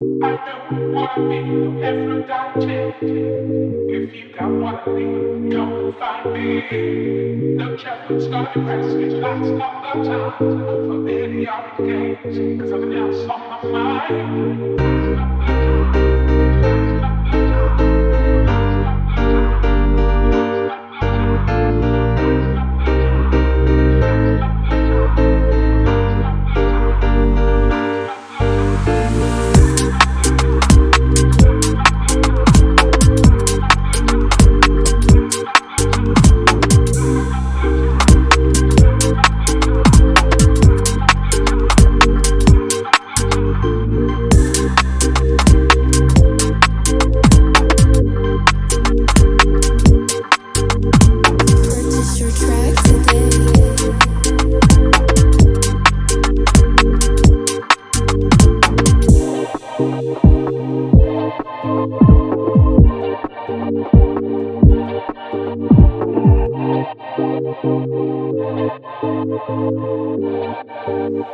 I don't wanna be no Aphrodite. If you what I need, come find me. No challenge, starting practice, that's not the time for idiotic games. Cause nothing else on my mind.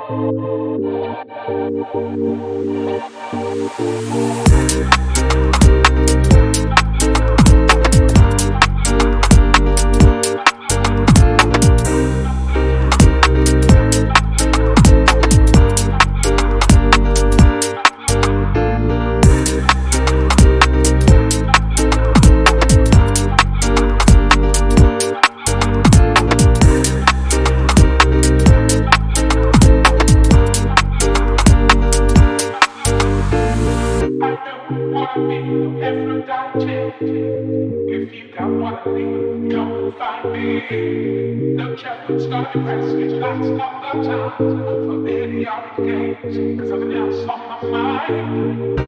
I If you got come find me. No challenge, starting practice, that's not the time for idiotic. Cause nothing else on my mind.